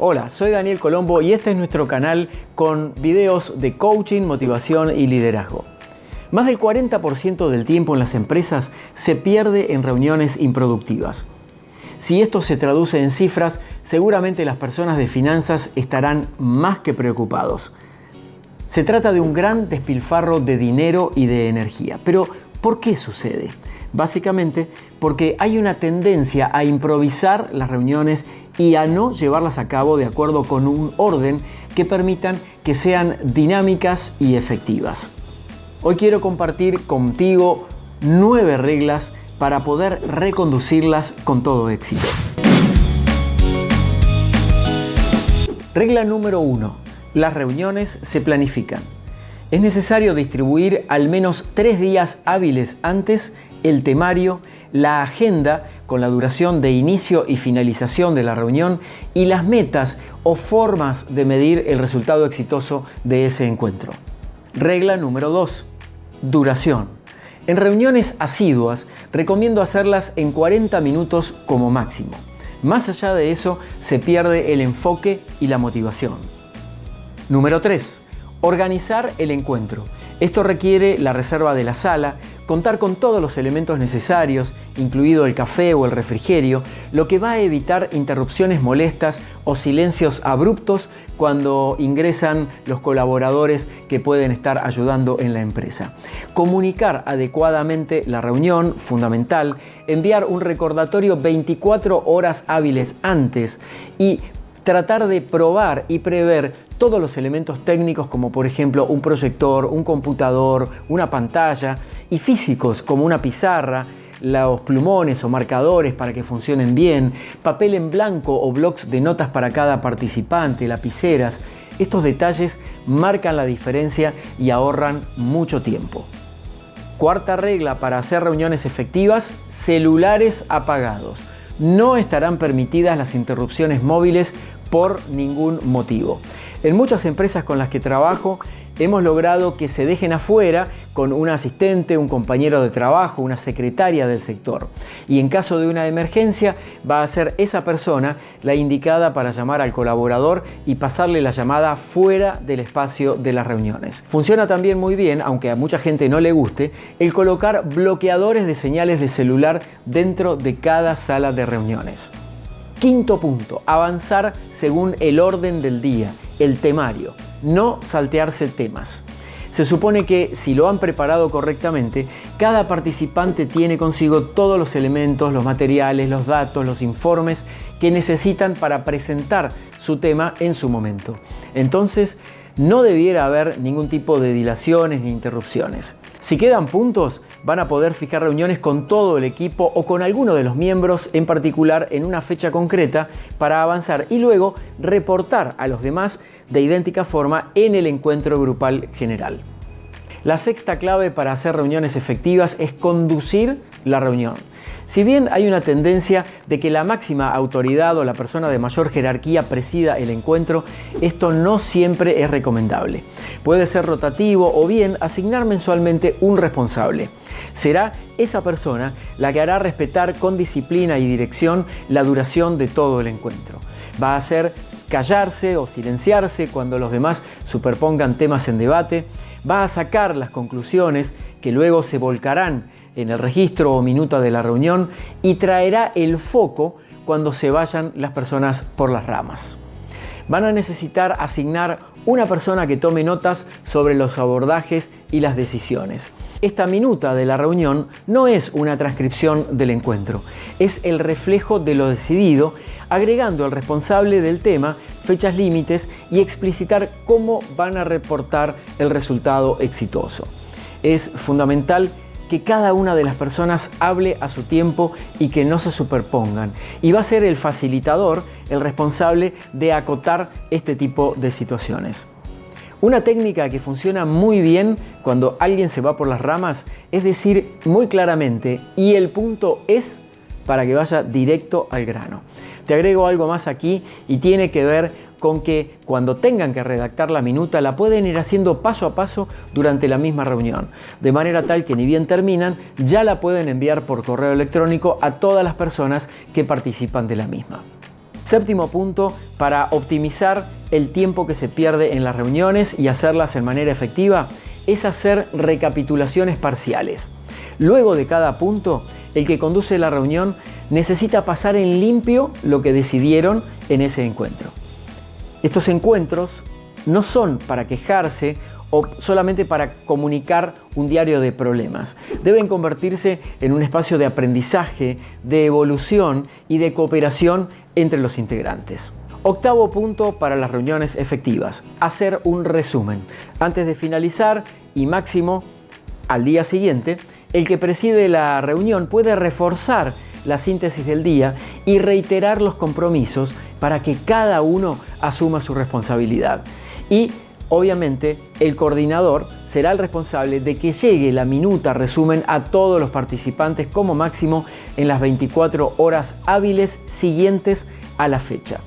Hola, soy Daniel Colombo y este es nuestro canal con videos de coaching, motivación y liderazgo. Más del 40% del tiempo en las empresas se pierde en reuniones improductivas. Si esto se traduce en cifras, seguramente las personas de finanzas estarán más que preocupados. Se trata de un gran despilfarro de dinero y de energía. Pero, ¿por qué sucede? Básicamente porque hay una tendencia a improvisar las reuniones y a no llevarlas a cabo de acuerdo con un orden que permitan que sean dinámicas y efectivas. Hoy quiero compartir contigo nueve reglas para poder reconducirlas con todo éxito. Regla número uno. Las reuniones se planifican. Es necesario distribuir al menos tres días hábiles antes el temario, la agenda con la duración de inicio y finalización de la reunión y las metas o formas de medir el resultado exitoso de ese encuentro. Regla número 2. Duración. En reuniones asiduas recomiendo hacerlas en 40 minutos como máximo. Más allá de eso se pierde el enfoque y la motivación. Número 3. Organizar el encuentro. Esto requiere la reserva de la sala, contar con todos los elementos necesarios, incluido el café o el refrigerio, lo que va a evitar interrupciones molestas o silencios abruptos cuando ingresan los colaboradores que pueden estar ayudando en la empresa. Comunicar adecuadamente la reunión, fundamental, enviar un recordatorio 24 horas hábiles antes y tratar de probar y prever todos los elementos técnicos como por ejemplo un proyector, un computador, una pantalla y físicos como una pizarra, los plumones o marcadores para que funcionen bien, papel en blanco o blocks de notas para cada participante, lapiceras. Estos detalles marcan la diferencia y ahorran mucho tiempo. Cuarta regla para hacer reuniones efectivas, celulares apagados. No estarán permitidas las interrupciones móviles por ningún motivo. En muchas empresas con las que trabajo hemos logrado que se dejen afuera con un asistente, un compañero de trabajo, una secretaria del sector. Y en caso de una emergencia va a ser esa persona la indicada para llamar al colaborador y pasarle la llamada fuera del espacio de las reuniones. Funciona también muy bien, aunque a mucha gente no le guste, el colocar bloqueadores de señales de celular dentro de cada sala de reuniones. Quinto punto, avanzar según el orden del día, el temario, no saltearse temas. Se supone que si lo han preparado correctamente, cada participante tiene consigo todos los elementos, los materiales, los datos, los informes que necesitan para presentar su tema en su momento. Entonces, no debiera haber ningún tipo de dilaciones ni interrupciones. Si quedan puntos, van a poder fijar reuniones con todo el equipo o con alguno de los miembros en particular en una fecha concreta para avanzar y luego reportar a los demás de idéntica forma en el encuentro grupal general. La sexta clave para hacer reuniones efectivas es conducir la reunión. Si bien hay una tendencia de que la máxima autoridad o la persona de mayor jerarquía presida el encuentro, esto no siempre es recomendable. Puede ser rotativo o bien asignar mensualmente un responsable. Será esa persona la que hará respetar con disciplina y dirección la duración de todo el encuentro. Va a hacer callarse o silenciarse cuando los demás superpongan temas en debate, va a sacar las conclusiones que luego se volcarán en el registro o minuta de la reunión y traerá el foco cuando se vayan las personas por las ramas. Van a necesitar asignar una persona que tome notas sobre los abordajes y las decisiones. Esta minuta de la reunión no es una transcripción del encuentro, es el reflejo de lo decidido, agregando al responsable del tema fechas límites y explicitar cómo van a reportar el resultado exitoso. Es fundamental que cada una de las personas hable a su tiempo y que no se superpongan. Y va a ser el facilitador el responsable de acotar este tipo de situaciones. Una técnica que funciona muy bien cuando alguien se va por las ramas es decir muy claramente y el punto es para que vaya directo al grano. Te agrego algo más aquí y tiene que ver con que cuando tengan que redactar la minuta la pueden ir haciendo paso a paso durante la misma reunión, de manera tal que ni bien terminan, ya la pueden enviar por correo electrónico a todas las personas que participan de la misma. Séptimo punto, para optimizar el tiempo que se pierde en las reuniones y hacerlas en manera efectiva, es hacer recapitulaciones parciales. Luego de cada punto, el que conduce la reunión necesita pasar en limpio lo que decidieron en ese encuentro. Estos encuentros no son para quejarse o solamente para comunicar un diario de problemas. Deben convertirse en un espacio de aprendizaje, de evolución y de cooperación entre los integrantes. Octavo punto para las reuniones efectivas, hacer un resumen. Antes de finalizar y máximo al día siguiente, el que preside la reunión puede reforzar la síntesis del día y reiterar los compromisos para que cada uno asuma su responsabilidad. Y obviamente el coordinador será el responsable de que llegue la minuta resumen a todos los participantes como máximo en las 24 horas hábiles siguientes a la fecha.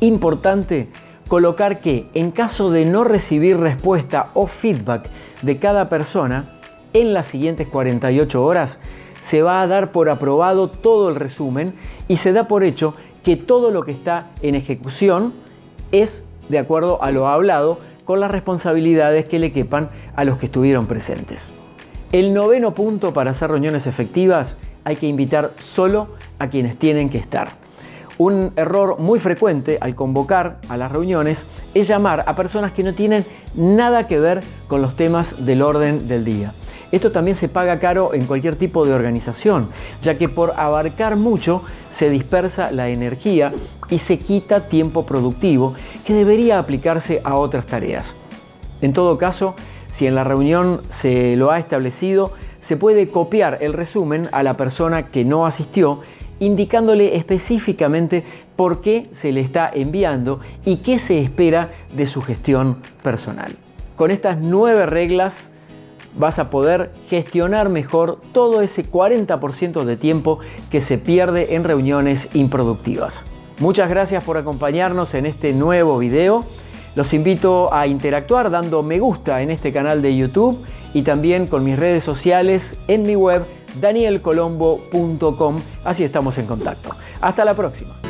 Importante colocar que en caso de no recibir respuesta o feedback de cada persona, en las siguientes 48 horas se va a dar por aprobado todo el resumen y se da por hecho que todo lo que está en ejecución es de acuerdo a lo hablado con las responsabilidades que le quepan a los que estuvieron presentes. El noveno punto para hacer reuniones efectivas hay que invitar solo a quienes tienen que estar. Un error muy frecuente al convocar a las reuniones es llamar a personas que no tienen nada que ver con los temas del orden del día. Esto también se paga caro en cualquier tipo de organización, ya que por abarcar mucho se dispersa la energía y se quita tiempo productivo que debería aplicarse a otras tareas. En todo caso, si en la reunión se lo ha establecido, se puede copiar el resumen a la persona que no asistió indicándole específicamente por qué se le está enviando y qué se espera de su gestión personal. Con estas nueve reglas vas a poder gestionar mejor todo ese 40% de tiempo que se pierde en reuniones improductivas. Muchas gracias por acompañarnos en este nuevo video. Los invito a interactuar dando me gusta en este canal de YouTube y también con mis redes sociales en mi web danielcolombo.com. Así estamos en contacto. Hasta la próxima.